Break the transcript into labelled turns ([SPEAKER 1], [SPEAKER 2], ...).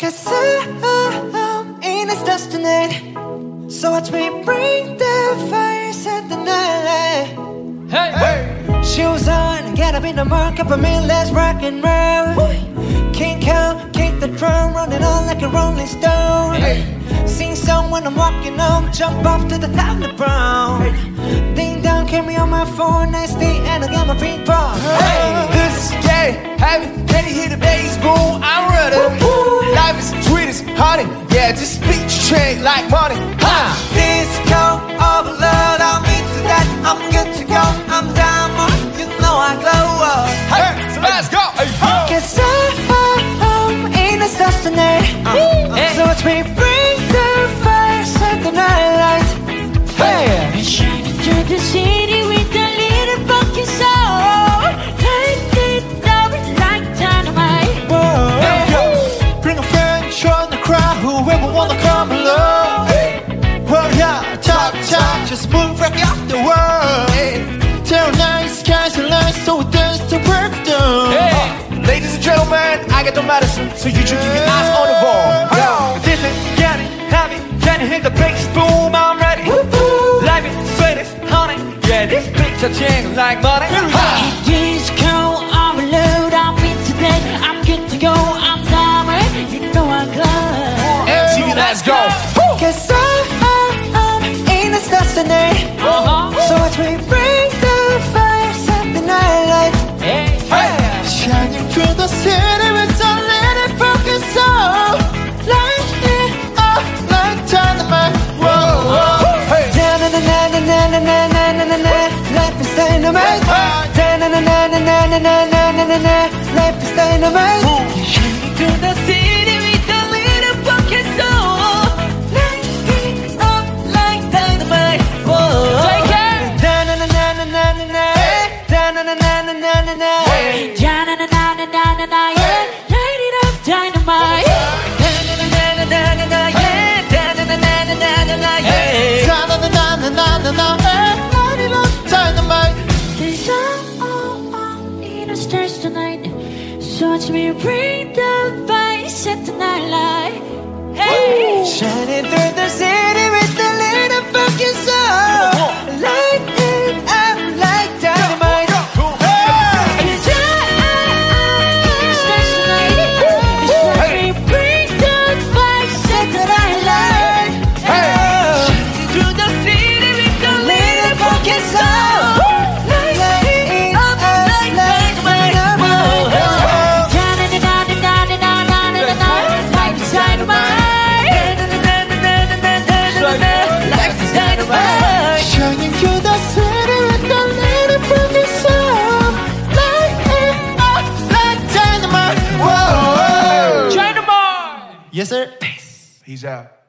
[SPEAKER 1] Cause I'm in its destiny So watch me bring the fire, set the night. Light
[SPEAKER 2] Hey, hey.
[SPEAKER 1] Shoes on, get up in the market for me, let's rock and roll. King Kong, kick the drum, running on like a rolling stone.
[SPEAKER 2] Hey.
[SPEAKER 1] Sing song when I'm walking home, jump off to the top of the brown Ding dong, carry on my phone, nice day, and I
[SPEAKER 2] honey. Yeah, this speech train like money. Ha!
[SPEAKER 1] Disco
[SPEAKER 2] so
[SPEAKER 3] dance to break down.
[SPEAKER 2] Hey, uh, ladies and gentlemen, I got the medicine, so you should keep your eyes on the ball. Yo, this is getting heavy. Can you hear the bass boom? I'm ready. Life is sweet as honey. Yeah, this are jing like money. Ha!
[SPEAKER 4] Disco overload, I'm into that. I'm good to go, I'm diamond. You know I'm glad.
[SPEAKER 2] MTV, let's go.
[SPEAKER 1] Cause I'm
[SPEAKER 3] dynamite
[SPEAKER 1] Na na na na na na na na na na na na Life is dynamite
[SPEAKER 4] through the city with a little funky soul. Light it up like dynamite. Whoa. Take it.
[SPEAKER 1] Na na na na na na na na Na na na na na na na na
[SPEAKER 4] Ja na na na na na na na yeah. Light it up dynamite.
[SPEAKER 1] Na na na na na na na na yeah Na na na na na na na na yeah
[SPEAKER 3] Na na na na na na na
[SPEAKER 4] the stars tonight. So watch me bring the fire, set the night light. Hey.
[SPEAKER 1] Shining through the city
[SPEAKER 2] He's out.